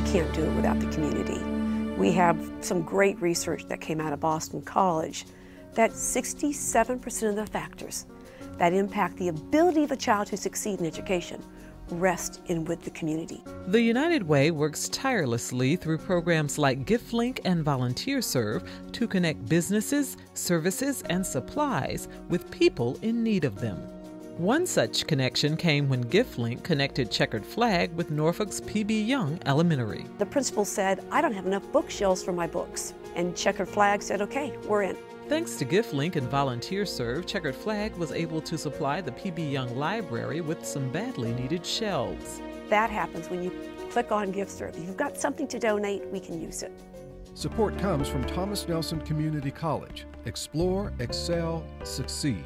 we can't do it without the community. We have some great research that came out of Boston College that 67% of the factors that impact the ability of a child to succeed in education rest in with the community. The United Way works tirelessly through programs like GiftLink and VolunteerServe to connect businesses, services, and supplies with people in need of them. One such connection came when GiftLink connected Checkered Flag with Norfolk's PB Young Elementary. The principal said, I don't have enough bookshelves for my books. And Checkered Flag said, okay, we're in. Thanks to GiftLink and Volunteer Serve, Checkered Flag was able to supply the PB Young Library with some badly needed shelves. That happens when you click on GiftServe. If you've got something to donate, we can use it. Support comes from Thomas Nelson Community College. Explore, excel, succeed.